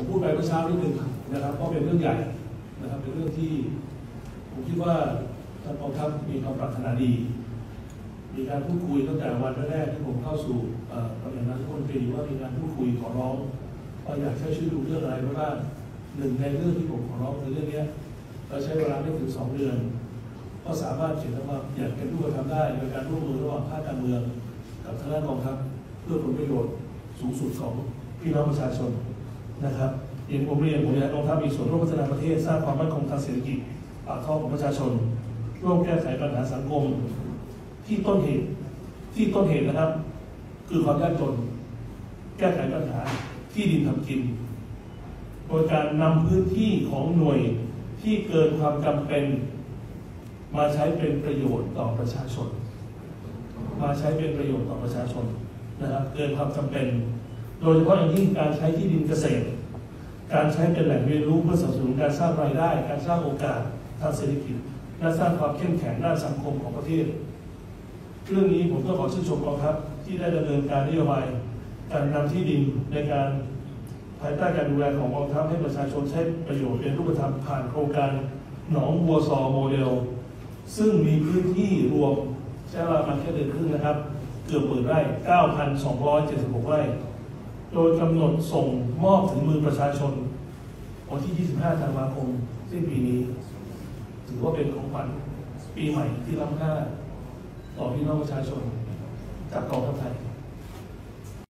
ผมพูดไปเมื่อเช้านิดนึงนะครับเพราะเป็นเรื่องใหญ่นะครับเป็นเรื่องที่ผมคิดว่าท่านกองทัพมีความปรารถนาดี มีการพูดคุยตั้งแต่วันแรกที่ผมเข้าสู่ตำแหน่งนายกรัฐมนตรีว่ามีการพูดคุยขอร้องว่าอยากให้ช่วยดูเรื่องอะไรบ้างหนึ่งในเรื่องที่ผมขอร้องคือเรื่องนี้เราใช้เวลาไม่ถึงสองเดือน ก็สามารถเขียนว่าอยากเป็นรูปธรรมได้โดยการร่วมมือระหว่างภาคการเมือง กับทางด้านกองทัพเพื่อผลประโยชน์สูงสุดของพี่น้องประชาชน นะครับเรียนผมเรียนผมอยากให้กองทัพมีส่วนร่วมพัฒนาประเทศสร้างความมั่นคงทางเศรษฐกิจปากท้องของประชาชน ร่วมแก้ไขปัญหาสังคม ที่ต้นเหตุที่ต้นเหตุนะครับ คือความยากจน แก้ไขปัญหาที่ดินทำกิน โดยการนำพื้นที่ของหน่วยที่เกินความจำเป็น มาใช้เป็นประโยชน์ต่อประชาชน มาใช้เป็นประโยชน์ต่อประชาชนนะครับเกินความจำเป็น โดยเฉพาะอย่างยิ่งการใช้ที่ดินเกษตร การใช้เป็นแหล่งเรียนรู้เพื่อสนับสนุนการสร้างรายได้ การสร้างโอกาสทางเศรษฐกิจ และสร้างความเข้มแข็งด้านสังคมของประเทศ เรื่องนี้ผมก็ขอชื่นชมกองทัพที่ได้ดำเนินการนโยบายการนำที่ดินในการภายใต้การดูแลของกองทัพให้ประชาชนใช้ประโยชน์เป็นรูปธรรมผ่านโครงการหนองบัวซอโมเดล ซึ่งมีพื้นที่รวมใช้เวลามาณแค่เดือนครึ่งนะครับ เกือบหมื่นไร่ 9,276 ไร่ โดยกำหนดส่งมอบถึงมือประชาชนวันที่ 25 ธันวาคมสิ้นปีนี้ ถือว่าเป็นของขวัญปีใหม่ที่ล้ำค่าต่อพี่น้องประชาชนจากกองทัพไทย